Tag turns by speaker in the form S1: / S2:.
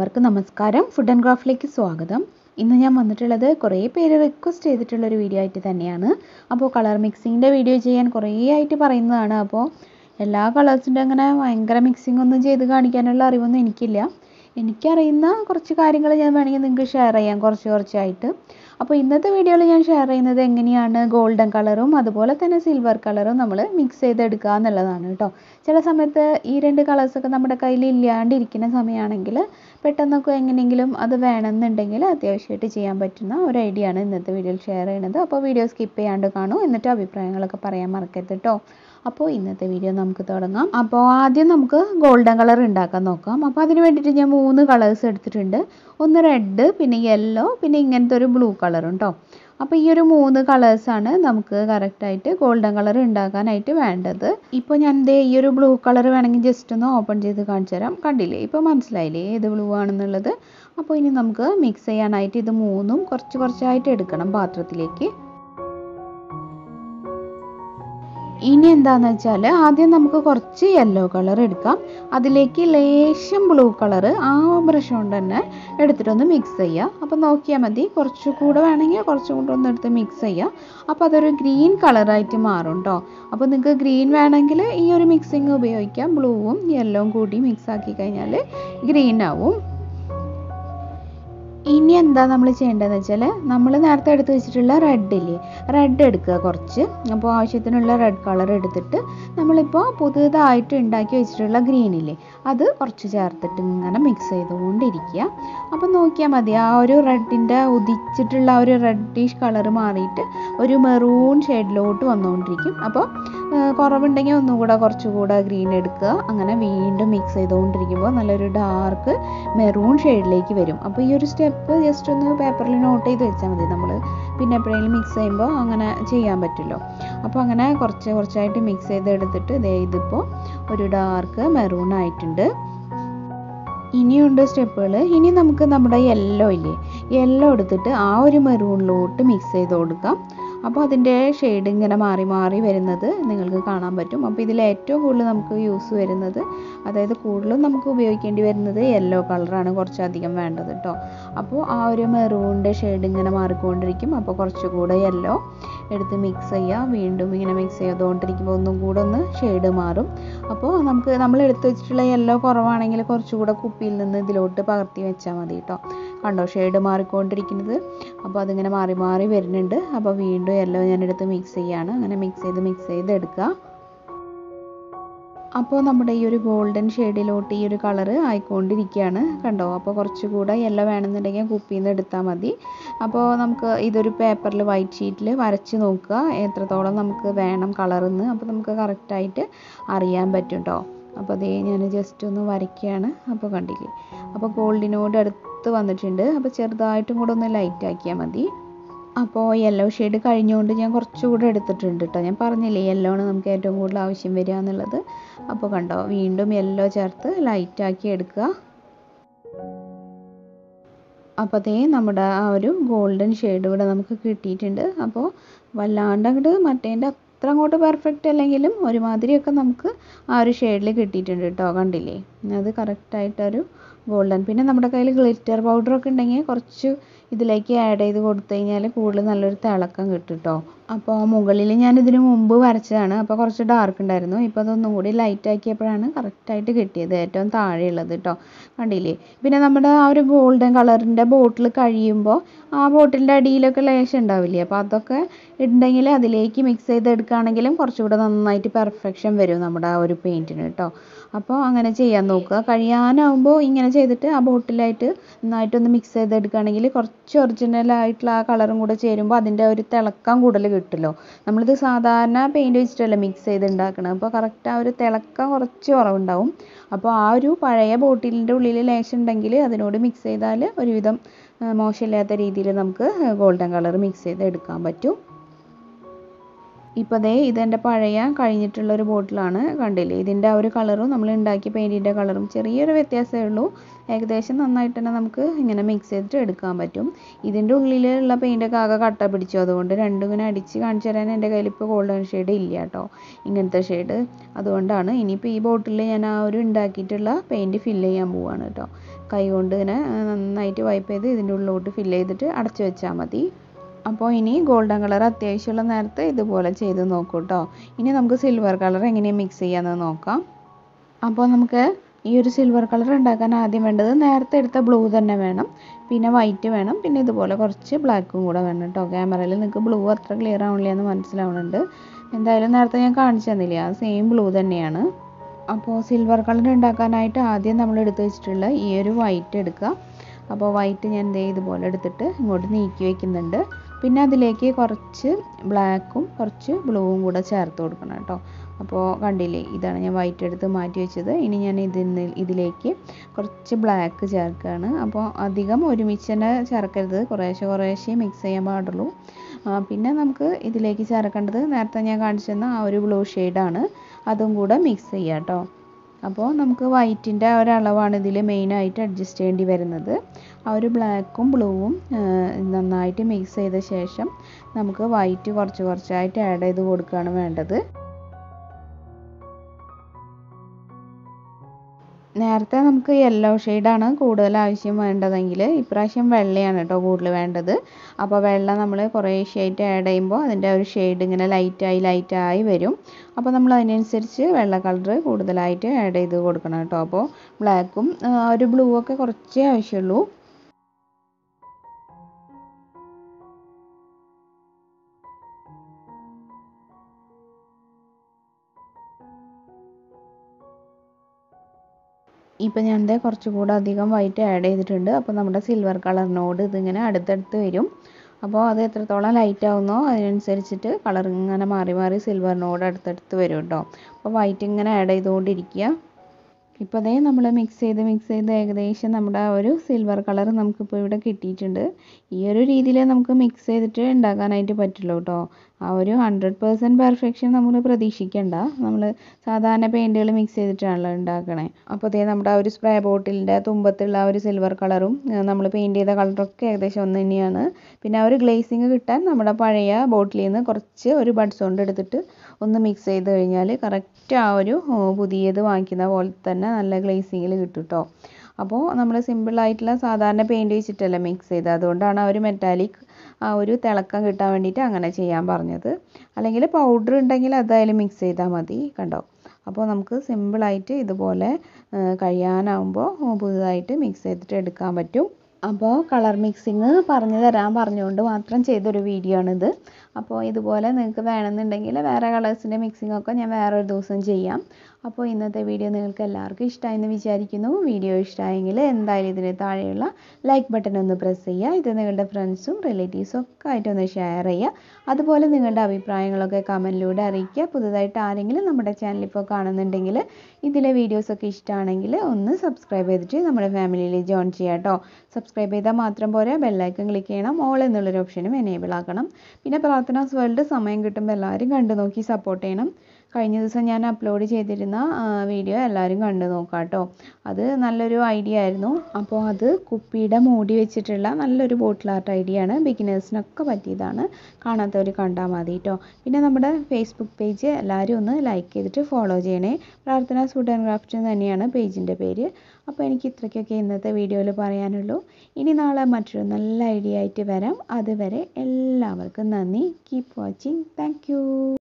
S1: എല്ലാവർക്കും നമസ്കാരം. Food and ക്രാഫ്റ്റിലേക്ക് സ്വാഗതം. ഇന്ന് ഞാൻ വന്നിട്ടുള്ളത് കുറേ പേര് റിക്വസ്റ്റ് ചെയ്തിട്ടുള്ളൊരു വീഡിയോ ആയിട്ട് തന്നെയാണ്. അപ്പോൾ കളർ മിക്സിങ്ങിന്റെ വീഡിയോ ചെയ്യാൻ കുറേ ആയിട്ട് പറയുന്നതാണ്. അപ്പോൾ എല്ലാ കളേഴ്സിന്റെ അങ്ങനെ ഭയങ്കര മിക്സിംഗ് ഒന്നും ചെയ്ത് കാണിക്കാനുള്ള അറിവൊന്നും എനിക്കില്ല. എനിക്കറിയുന്ന കുറച്ച് കാര്യങ്ങൾ ഞാൻ വേണമെങ്കിൽ നിങ്ങൾക്ക് ഷെയർ ചെയ്യാം. കുറച്ച് കുറച്ചായിട്ട്. അപ്പോൾ ഇന്നത്തെ വീഡിയോയിൽ ഞാൻ ഷെയർ ചെയ്യുന്നത് എങ്ങനെയാണ് ഗോൾഡൻ കളറും അതുപോലെ തന്നെ സിൽവർ കളറും നമ്മൾ മിക്സ് ചെയ്തെടുക്കുക എന്നുള്ളതാണ് കേട്ടോ. ചില സമയത്ത് ഈ രണ്ട് കളേഴ്സൊക്കെ നമ്മുടെ കയ്യിൽ ഇല്ലാണ്ടിരിക്കുന്ന സമയമാണെങ്കിൽ പെട്ടെന്നൊക്കെ എങ്ങനെയെങ്കിലും അത് വേണമെന്നുണ്ടെങ്കിൽ അത്യാവശ്യമായിട്ട് ചെയ്യാൻ പറ്റുന്ന ഒരു ഐഡിയ ആണ് ഇന്നത്തെ വീഡിയോയിൽ ഷെയർ ചെയ്യുന്നത്. അപ്പോൾ വീഡിയോ സ്കിപ്പ് ചെയ്യാണ്ട് കാണൂ. എന്നിട്ട് അഭിപ്രായങ്ങളൊക്കെ പറയാൻ മറക്കരുത് കേട്ടോ. അപ്പോൾ ഇന്നത്തെ വീഡിയോ നമുക്ക് തുടങ്ങാം. അപ്പോൾ ആദ്യം നമുക്ക് ഗോൾഡൻ കളർ ഉണ്ടാക്കാൻ നോക്കാം. അപ്പോൾ അതിന് വേണ്ടിയിട്ട് ഞാൻ മൂന്ന് കളേഴ്സ് എടുത്തിട്ടുണ്ട്. ഒന്ന് റെഡ് പിന്നെ യെല്ലോ പിന്നെ ഇങ്ങനത്തെ ഒരു ബ്ലൂ കളറും കേട്ടോ അപ്പോൾ ഈ ഒരു മൂന്ന് കളേഴ്സാണ് നമുക്ക് കറക്റ്റായിട്ട് ഗോൾഡൻ കളർ ഉണ്ടാക്കാനായിട്ട് വേണ്ടത്. ഇപ്പോൾ ഞാൻ ദേ ഈ ഒരു ബ്ലൂ കളർ വേണമെങ്കിൽ ജസ്റ്റ് ഒന്ന് ഓപ്പൺ ചെയ്ത് കാണിച്ചു തരാം. കണ്ടില്ലേ? ഇപ്പോൾ മനസ്സിലായില്ലേ ഏത് ബ്ലൂ ആണെന്നുള്ളത്? അപ്പോൾ ഇനി നമുക്ക് മിക്സ് ചെയ്യാനായിട്ട് ഇത് മൂന്നും കുറച്ച് കുറച്ചായിട്ട് എടുക്കണം പാത്രത്തിലേക്ക്. ഇനി എന്താന്ന് വെച്ചാൽ ആദ്യം നമുക്ക് കുറച്ച് യെല്ലോ കളർ എടുക്കാം. അതിലേക്ക് ലേശം ബ്ലൂ കളർ ആ ബ്രഷ് കൊണ്ട് തന്നെ എടുത്തിട്ടൊന്ന് മിക്സ് ചെയ്യുക അപ്പോൾ നോക്കിയാൽ മതി കുറച്ചുകൂടെ വേണമെങ്കിൽ കുറച്ചും കൂടെ ഒന്ന് എടുത്ത് മിക്സ് ചെയ്യുക അപ്പോൾ അതൊരു ഗ്രീൻ കളറായിട്ട് മാറും കേട്ടോ അപ്പോൾ നിങ്ങൾക്ക് ഗ്രീൻ വേണമെങ്കിൽ ഈ ഒരു മിക്സിങ് ഉപയോഗിക്കാം. ബ്ലൂവും യെല്ലോവും കൂടി മിക്സ് ആക്കി കഴിഞ്ഞാൽ ഗ്രീൻ ആവും. ഇനി എന്താ നമ്മൾ ചെയ്യേണ്ടതെന്ന് വെച്ചാൽ നമ്മൾ നേരത്തെ എടുത്ത് വെച്ചിട്ടുള്ള റെഡ് ഇല്ലേ? റെഡ് എടുക്കുക കുറച്ച്. അപ്പോൾ ആവശ്യത്തിനുള്ള റെഡ് കളർ എടുത്തിട്ട് നമ്മളിപ്പോൾ പുതുതായിട്ട് ഉണ്ടാക്കി വെച്ചിട്ടുള്ള ഗ്രീൻ ഇല്ലേ? അത് കുറച്ച് ചേർത്തിട്ട് ഇങ്ങനെ മിക്സ് ചെയ്തുകൊണ്ടിരിക്കുക. അപ്പോൾ നോക്കിയാൽ മതി ആ ഒരു റെഡിന്റെ ഉദിച്ചിട്ടുള്ള ആ ഒരു റെഡിഷ് കളർ മാറിയിട്ട് ഒരു മെറൂൺ ഷെയ്ഡിലോട്ട് വന്നുകൊണ്ടിരിക്കും. അപ്പോൾ കുറവുണ്ടെങ്കിൽ ഒന്നും കൂടെ കുറച്ചുകൂടെ ഗ്രീൻ എടുക്കുക. അങ്ങനെ വീണ്ടും മിക്സ് ചെയ്തുകൊണ്ടിരിക്കുമ്പോൾ നല്ലൊരു ഡാർക്ക് മെറൂൺ ഷെയ്ഡിലേക്ക് വരും. അപ്പോൾ ഈ ഒരു സ്റ്റെപ്പ് ജസ്റ്റ് ഒന്ന് പേപ്പറിൽ നോട്ട് ചെയ്ത് വെച്ചാൽ മതി. നമ്മൾ പിന്നെ എപ്പോഴെങ്കിലും മിക്സ് ചെയ്യുമ്പോൾ അങ്ങനെ ചെയ്യാൻ പറ്റുമല്ലോ. അപ്പോൾ അങ്ങനെ കുറച്ച് കുറച്ചായിട്ട് മിക്സ് ചെയ്തെടുത്തിട്ട് ഇതേ ഇതിപ്പോൾ ഒരു ഡാർക്ക് മെറൂൺ ആയിട്ടുണ്ട്. ഇനിയുണ്ട് സ്റ്റെപ്പുകൾ ഇനി നമുക്ക് നമ്മുടെ യെല്ലോ ഇല്ലേ? യെല്ലോ എടുത്തിട്ട് ആ ഒരു മെറൂണിലോട്ട് മിക്സ് ചെയ്ത് കൊടുക്കാം. അപ്പോൾ അതിന്റെ ഷെയ്ഡ് ഇങ്ങനെ മാറി മാറി വരുന്നത് നിങ്ങൾക്ക് കാണാൻ പറ്റും. അപ്പോൾ ഇതിൽ ഏറ്റവും കൂടുതൽ നമുക്ക് യൂസ് വരുന്നത് അതായത് കൂടുതലും നമുക്ക് ഉപയോഗിക്കേണ്ടി വരുന്നത് യെല്ലോ കളറാണ് കുറച്ചധികം വേണ്ടത് കേട്ടോ അപ്പോൾ ആ ഒരു മെറൂണിന്റെ ഷെയ്ഡ് ഇങ്ങനെ മാറിക്കൊണ്ടിരിക്കും. അപ്പോൾ കുറച്ചുകൂടെ യെല്ലോ എടുത്ത് മിക്സ് ചെയ്യുക. വീണ്ടും ഇങ്ങനെ മിക്സ് ചെയ്തുകൊണ്ടിരിക്കുമ്പോൾ ഒന്നും കൂടെ ഒന്ന് ഷെയ്ഡ് മാറും. അപ്പോൾ നമുക്ക് നമ്മൾ എടുത്ത് വെച്ചിട്ടുള്ള യെല്ലോ കുറവാണെങ്കിൽ കുറച്ചുകൂടെ കുപ്പിയിൽ നിന്ന് ഇതിലോട്ട് പകർത്തി വെച്ചാൽ മതി കേട്ടോ കണ്ടോ ഷെയ്ഡ് മാറിക്കൊണ്ടിരിക്കുന്നത്. അപ്പോൾ അതിങ്ങനെ മാറി മാറി വരുന്നുണ്ട്. അപ്പോൾ വീണ്ടും യെല്ലോ ഞാനെടുത്ത് മിക്സ് ചെയ്യാണ്. അങ്ങനെ മിക്സ് ചെയ്ത് മിക്സ് ചെയ്ത് എടുക്കുക. അപ്പോൾ നമ്മുടെ ഈ ഒരു ഗോൾഡൻ ഷെയ്ഡിലോട്ട് ഈ ഒരു കളറ് ആയിക്കൊണ്ടിരിക്കുകയാണ്. കണ്ടോ അപ്പോൾ കുറച്ചുകൂടെ യെല്ലോ വേണമെന്നുണ്ടെങ്കിൽ കുപ്പിയിൽ നിന്ന് എടുത്താൽ മതി. അപ്പോൾ നമുക്ക് ഇതൊരു പേപ്പറിൽ വൈറ്റ് ഷീറ്റിൽ വരച്ച് നോക്കുക. എത്രത്തോളം നമുക്ക് വേണം കളറെന്ന് അപ്പോൾ നമുക്ക് കറക്റ്റായിട്ട് അറിയാൻ പറ്റും കേട്ടോ അപ്പോൾ അതേ ഞാൻ ജസ്റ്റ് ഒന്ന് വരയ്ക്കുകയാണ്. അപ്പോൾ കണ്ടില്ലേ? അപ്പോൾ ഗോൾഡിനോട് അടുത്ത് വന്നിട്ടുണ്ട്. അപ്പോൾ ചെറുതായിട്ടും കൂടെ ഒന്ന് ലൈറ്റ് ആക്കിയാൽ മതി. അപ്പോൾ യെല്ലോ ഷെയ്ഡ് കഴിഞ്ഞുകൊണ്ട് ഞാൻ കുറച്ചുകൂടെ എടുത്തിട്ടുണ്ട് കേട്ടോ. ഞാൻ പറഞ്ഞില്ലേ യെല്ലോ ആണ് നമുക്ക് ഏറ്റവും കൂടുതൽ ആവശ്യം വരിക എന്നുള്ളത്. അപ്പോൾ കണ്ടോ വീണ്ടും യെല്ലോ ചേർത്ത് ലൈറ്റ് ആക്കി എടുക്കുക. അപ്പോൾ അതേ നമ്മുടെ ആ ഒരു ഗോൾഡൻ ഷെയ്ഡ് ഇവിടെ നമുക്ക് കിട്ടിയിട്ടുണ്ട്. അപ്പോൾ വല്ലാണ്ട് അങ്ങോട്ട് മറ്റേന്റെ അത്ര അങ്ങോട്ട് പെർഫെക്റ്റ് അല്ലെങ്കിലും ഒരുമാതിരിയൊക്കെ നമുക്ക് ആ ഒരു ഷെയ്ഡിൽ കിട്ടിയിട്ടുണ്ട് കേട്ടോ കണ്ടില്ലേ? അത് കറക്റ്റായിട്ടൊരു ഗോൾഡൻ. പിന്നെ നമ്മുടെ കയ്യിൽ ഗ്ലിറ്റർ പൗഡർ ഒക്കെ ഉണ്ടെങ്കിൽ കുറച്ച് ഇതിലേക്ക് ആഡ് ചെയ്ത് കൊടുത്തു കഴിഞ്ഞാൽ കൂടുതൽ നല്ലൊരു തിളക്കം കിട്ടും കേട്ടോ അപ്പോൾ മുകളിൽ ഞാൻ ഇതിന് മുമ്പ് വരച്ചതാണ്. അപ്പോൾ കുറച്ച് ഡാർക്ക് ഉണ്ടായിരുന്നു. ഇപ്പോൾ അതൊന്നും കൂടി ലൈറ്റ് ആക്കിയപ്പോഴാണ് കറക്റ്റായിട്ട് കിട്ടിയത് ഏറ്റവും താഴെയുള്ളത് കേട്ടോ കണ്ടില്ലേ? പിന്നെ നമ്മുടെ ആ ഒരു ഗോൾഡൻ കളറിന്റെ ബോട്ടിൽ കഴിയുമ്പോൾ ആ ബോട്ടിലിന്റെ അടിയിലൊക്കെ ലേശം ഉണ്ടാവില്ലേ? അപ്പോൾ അതൊക്കെ ഉണ്ടെങ്കിൽ അതിലേക്ക് മിക്സ് ചെയ്തെടുക്കുകയാണെങ്കിലും കുറച്ചുകൂടെ നന്നായിട്ട് പെർഫെക്ഷൻ വരും നമ്മുടെ ആ ഒരു പെയിന്റിന് കേട്ടോ അപ്പോൾ അങ്ങനെ ചെയ്യാൻ നോക്കുക. കഴിയാനാവുമ്പോൾ ഇങ്ങനെ ചെയ്തിട്ട് ആ ബോട്ടിലായിട്ട് നന്നായിട്ടൊന്ന് മിക്സ് ചെയ്തെടുക്കുകയാണെങ്കിൽ കുറച്ച് ഒറിജിനൽ ആയിട്ടുള്ള ആ കളറും കൂടെ ചേരുമ്പോൾ അതിന്റെ ഒരു തിളക്കം കൂടുതൽ കിട്ടുമല്ലോ. നമ്മളിത് സാധാരണ പെയിന്റ് വെച്ചിട്ടല്ല മിക്സ് ചെയ്ത് ഉണ്ടാക്കണം അപ്പോൾ കറക്റ്റ് ആ ഒരു തിളക്കം കുറച്ച് കുറവുണ്ടാവും. അപ്പോൾ ആ ഒരു പഴയ ബോട്ടിലിന്റെ ഉള്ളിൽ ലേശം ഉണ്ടെങ്കിൽ അതിനോട് മിക്സ് ചെയ്താൽ ഒരുവിധം മോശമില്ലാത്ത രീതിയിൽ നമുക്ക് ഗോൾഡൻ കളർ മിക്സ് ചെയ്ത് എടുക്കാൻ പറ്റും. ഇപ്പോൾ ദേ ഇതെന്റെ പഴയ കഴിഞ്ഞിട്ടുള്ള ഒരു ബോട്ടിലാണ്. കണ്ടില്ലേ? ഇതിന്റെ ആ ഒരു കളറും നമ്മൾ ഉണ്ടാക്കിയ പെയിന്റിന്റെ കളറും ചെറിയൊരു വ്യത്യാസമേ ഉള്ളൂ. ഏകദേശം നന്നായിട്ട് തന്നെ നമുക്ക് ഇങ്ങനെ മിക്സ് ചെയ്തിട്ട് എടുക്കാൻ പറ്റും. ഇതിന്റെ ഉള്ളിലുള്ള പെയിന്റൊക്കെ ആകെ കട്ട പിടിച്ചു. അതുകൊണ്ട് രണ്ടും ഇങ്ങനെ അടിച്ച് കാണിച്ചു തരാൻ എന്റെ കയ്യിൽ ഇപ്പോൾ ഗോൾഡൻ ഷെയ്ഡ് ഇല്ല കേട്ടോ. ഇങ്ങനത്തെ ഷെയ്ഡ് അതുകൊണ്ടാണ് ഇനിയിപ്പോൾ ഈ ബോട്ടിൽ ഞാൻ ആ ഒരു ഉണ്ടാക്കിയിട്ടുള്ള പെയിന്റ് ഫില്ല് ചെയ്യാൻ പോവാണ് കേട്ടോ. കൈ കൊണ്ട് ഇങ്ങനെ നന്നായിട്ട് വൈപ്പ് ചെയ്ത് ഇതിന്റെ ഉള്ളിലോട്ട് ഫില്ല് ചെയ്തിട്ട് അടച്ചു വെച്ചാൽ മതി. അപ്പോൾ ഇനി ഗോൾഡൻ കളർ അത്യാവശ്യമുള്ള നേരത്തെ ഇതുപോലെ ചെയ്ത് നോക്കൂ കേട്ടോ ഇനി നമുക്ക് സിൽവർ കളർ എങ്ങനെയാണ് മിക്സ് ചെയ്യാമെന്ന് നോക്കാം. അപ്പോൾ നമുക്ക് ഈ ഒരു സിൽവർ കളർ ഉണ്ടാക്കാൻ ആദ്യം വേണ്ടത് നേരത്തെ എടുത്ത ബ്ലൂ തന്നെ വേണം. പിന്നെ വൈറ്റ് വേണം. പിന്നെ ഇതുപോലെ കുറച്ച് ബ്ലാക്കും കൂടെ വേണം കേട്ടോ. ക്യാമറയിൽ നിങ്ങൾക്ക് ബ്ലൂ അത്ര ക്ലിയർ ആവണില്ല എന്ന് മനസ്സിലാവുന്നുണ്ട് എന്തായാലും നേരത്തെ ഞാൻ കാണിച്ചു തന്നില്ല? ആ സെയിം ബ്ലൂ തന്നെയാണ്. അപ്പോൾ സിൽവർ കളർ ഉണ്ടാക്കാനായിട്ട് ആദ്യം നമ്മൾ എടുത്ത് വെച്ചിട്ടുള്ള ഈ ഒരു വൈറ്റ് എടുക്കുക. അപ്പോൾ വൈറ്റ് ഞാൻ ദേ ഇതുപോലെ എടുത്തിട്ട് ഇങ്ങോട്ട് നീക്കി വെക്കുന്നുണ്ട്. പിന്നെ അതിലേക്ക് കുറച്ച് ബ്ലാക്കും കുറച്ച് ബ്ലൂവും കൂടെ ചേർത്ത് കൊടുക്കണം കേട്ടോ. അപ്പോൾ കണ്ടില്ലേ ഇതാണ് ഞാൻ വൈറ്റ് എടുത്ത് മാറ്റി വെച്ചത്. ഇനി ഞാൻ ഇതിന് ഇതിലേക്ക് കുറച്ച് ബ്ലാക്ക് ചേർക്കുകയാണ്. അപ്പോൾ അധികം ഒരുമിച്ച് തന്നെ ചേർക്കരുത്. കുറേശ്ശെ കുറേശ്ശെ മിക്സ് ചെയ്യാൻ പാടുള്ളൂ. പിന്നെ നമുക്ക് ഇതിലേക്ക് ചേർക്കേണ്ടത് നേരത്തെ ഞാൻ കാണിച്ചു തന്ന ആ ഒരു ബ്ലൂ ഷെയ്ഡാണ് അതും കൂടെ മിക്സ് ചെയ്യാം കേട്ടോ. അപ്പോൾ നമുക്ക് വൈറ്റിന്റെ ഒരളവാണ് ഒരു ഇതിൽ മെയിനായിട്ട് അഡ്ജസ്റ്റ് ചെയ്യേണ്ടി വരുന്നത്. ആ ഒരു ബ്ലാക്കും ബ്ലൂവും നന്നായിട്ട് മിക്സ് ചെയ്ത ശേഷം നമുക്ക് വൈറ്റ് കുറച്ച് കുറച്ചായിട്ട് ആഡ് ചെയ്ത് കൊടുക്കുകയാണ് വേണ്ടത്. നേരത്തെ നമുക്ക് യെല്ലോ ഷെയ്ഡാണ് കൂടുതൽ ആവശ്യം വേണ്ടതെങ്കിൽ ഇപ്രാവശ്യം വെള്ളയാണ് കേട്ടോ കൂടുതൽ വേണ്ടത്. അപ്പോൾ വെള്ള നമ്മൾ കുറേ കുറേശ്ശെയായിട്ട് ആഡ് ചെയ്യുമ്പോൾ അതിന്റെ ഒരു ഷെയ്ഡ് ഇങ്ങനെ ലൈറ്റായി ലൈറ്റായി വരും. അപ്പോൾ നമ്മൾ അതിനനുസരിച്ച് വെള്ള കളർ കൂടുതലായിട്ട് ആഡ് ചെയ്ത് കൊടുക്കണം കേട്ടോ. അപ്പോൾ ബ്ലാക്കും ഒരു ബ്ലൂ ഒക്കെ കുറച്ചേ ആവശ്യമുള്ളൂ. ഇപ്പം ഞാൻ ദേ കുറച്ചുകൂടെ അധികം വൈറ്റ് ആഡ് ചെയ്തിട്ടുണ്ട്. അപ്പോൾ നമ്മുടെ സിൽവർ കളറിനോട് ഇതിങ്ങനെ അടുത്തടുത്ത് വരും. അപ്പോൾ അത് എത്രത്തോളം ലൈറ്റ് ആവുന്നോ അതിനനുസരിച്ചിട്ട് കളർ ഇങ്ങനെ മാറി മാറി സിൽവറിനോട് അടുത്തടുത്ത് വരും കേട്ടോ. അപ്പോൾ വൈറ്റ് ഇങ്ങനെ ആഡ് ചെയ്തുകൊണ്ടിരിക്കുക. ഇപ്പോൾ അതേ നമ്മൾ മിക്സ് ചെയ്ത് മിക്സ് ചെയ്ത് ഏകദേശം നമ്മുടെ ഒരു സിൽവർ കളർ നമുക്കിപ്പോൾ ഇവിടെ കിട്ടിയിട്ടുണ്ട്. ഈ ഒരു രീതിയിൽ നമുക്ക് മിക്സ് ചെയ്തിട്ട് ഉണ്ടാക്കാനായിട്ട് പറ്റുള്ളൂ കേട്ടോ ആ ഒരു ഹൺഡ്രഡ് പേഴ്സന്റ് പെർഫെക്ഷൻ നമ്മൾ പ്രതീക്ഷിക്കേണ്ട. നമ്മൾ സാധാരണ പെയിന്റുകൾ മിക്സ് ചെയ്തിട്ടാണല്ലോ ഉണ്ടാക്കണേ. അപ്പോൾ അതേ നമ്മുടെ ആ ഒരു സ്പ്രേ ബോട്ടിലിന്റെ തുമ്പത്തുള്ള ആ ഒരു സിൽവർ കളറും നമ്മൾ പെയിന്റ് ചെയ്ത കളറൊക്കെ ഏകദേശം ഒന്ന് തന്നെയാണ്. പിന്നെ ആ ഒരു ഗ്ലേസിങ് കിട്ടാൻ നമ്മുടെ പഴയ ബോട്ടിലിൽ നിന്ന് കുറച്ച് ഒരു ബഡ്സ് കൊണ്ട് എടുത്തിട്ട് ഒന്ന് മിക്സ് ചെയ്ത് കഴിഞ്ഞാൽ കറക്റ്റ് ആ ഒരു പുതിയത് വാങ്ങിക്കുന്ന പോലെ തന്നെ നല്ല ഗ്ലേസിങ്ങിൽ കിട്ടും കേട്ടോ അപ്പോൾ നമ്മൾ സിമ്പിളായിട്ടുള്ള സാധാരണ പെയിന്റ് വെച്ചിട്ടല്ല മിക്സ് ചെയ്തത് അതുകൊണ്ടാണ് ആ ഒരു മെറ്റാലിക് ആ ഒരു തിളക്കം കിട്ടാൻ വേണ്ടിയിട്ട് അങ്ങനെ ചെയ്യാൻ പറഞ്ഞത്. അല്ലെങ്കിൽ പൗഡർ ഉണ്ടെങ്കിൽ അതായാലും മിക്സ് ചെയ്താൽ മതി കണ്ടോ? അപ്പോൾ നമുക്ക് സിമ്പിളായിട്ട് ഇതുപോലെ കഴിയാനാവുമ്പോൾ പുതുതായിട്ട് മിക്സ് ചെയ്തിട്ട് എടുക്കാൻ പറ്റും. അപ്പോൾ കളർ മിക്സിങ് പറഞ്ഞു തരാൻ പറഞ്ഞുകൊണ്ട് മാത്രം ചെയ്തൊരു വീഡിയോ ആണിത്. അപ്പോൾ ഇതുപോലെ നിങ്ങൾക്ക് വേണമെന്നുണ്ടെങ്കിൽ വേറെ കളേഴ്സിന്റെ മിക്സിങ്ങൊക്കെ ഞാൻ വേറൊരു ദിവസം ചെയ്യാം. അപ്പോൾ ഇന്നത്തെ വീഡിയോ നിങ്ങൾക്ക് എല്ലാവർക്കും ഇഷ്ടമായെന്ന് വിചാരിക്കുന്നു. വീഡിയോ ഇഷ്ടമായെങ്കിൽ എന്തായാലും ഇതിന് താഴെയുള്ള ലൈക്ക് ബട്ടൺ ഒന്ന് പ്രസ് ചെയ്യുക. ഇത് നിങ്ങളുടെ ഫ്രണ്ട്സും റിലേറ്റീവ്സും ഒക്കെ ആയിട്ടൊന്ന് ഷെയർ ചെയ്യുക. അതുപോലെ നിങ്ങളുടെ അഭിപ്രായങ്ങളൊക്കെ കമന്റിലൂടെ അറിയിക്കുക. പുതുതായിട്ട് ആരെങ്കിലും നമ്മുടെ ചാനൽ ഇപ്പോൾ കാണുന്നുണ്ടെങ്കിൽ ഇതിലെ വീഡിയോസൊക്കെ ഇഷ്ടമാണെങ്കിൽ ഒന്ന് സബ്സ്ക്രൈബ് ചെയ്തിട്ട് നമ്മുടെ ഫാമിലിയിൽ ജോയിൻ ചെയ്യാം കേട്ടോ സബ്സ്ക്രൈബ് ചെയ്താൽ മാത്രം പോരാ ബെല്ലൈക്കൺ ക്ലിക്ക് ചെയ്യണം ഓൾ എന്നുള്ളൊരു ഓപ്ഷനും എനേബിൾ ആക്കണം. പിന്നെ പ്രാർത്ഥനാസ് വേൾഡ് സമയം കിട്ടുമ്പോൾ എല്ലാവരും കണ്ടു നോക്കി സപ്പോർട്ട് ചെയ്യണം. കഴിഞ്ഞ ദിവസം ഞാൻ അപ്ലോഡ് ചെയ്തിരുന്ന വീഡിയോ എല്ലാവരും കണ്ടു നോക്കാം കേട്ടോ അത് നല്ലൊരു ഐഡിയ ആയിരുന്നു. അപ്പോൾ അത് കുപ്പിയുടെ മൂടി വെച്ചിട്ടുള്ള നല്ലൊരു ബോട്ടിൽ ആർട്ട് ഐഡിയ ആണ് ബിഗിനേഴ്സിനൊക്കെ പറ്റിയതാണ്. കാണാത്തവർ കണ്ടാൽ മതി കേട്ടോ പിന്നെ നമ്മുടെ ഫേസ്ബുക്ക് പേജ് എല്ലാവരും ഒന്ന് ലൈക്ക് ചെയ്തിട്ട് ഫോളോ ചെയ്യണേ. പ്രാർത്ഥന ഫുഡ് ആൻഡ് ക്രാഫ്റ്റ് തന്നെയാണ് പേജിന്റെ പേര്. അപ്പോൾ എനിക്ക് ഇത്രയ്ക്കൊക്കെ ഇന്നത്തെ വീഡിയോയിൽ പറയാനുള്ളൂ. ഇനി നാളെ മറ്റൊരു നല്ല ഐഡിയ ആയിട്ട് വരാം. അതുവരെ എല്ലാവർക്കും നന്ദി. Keep watching thank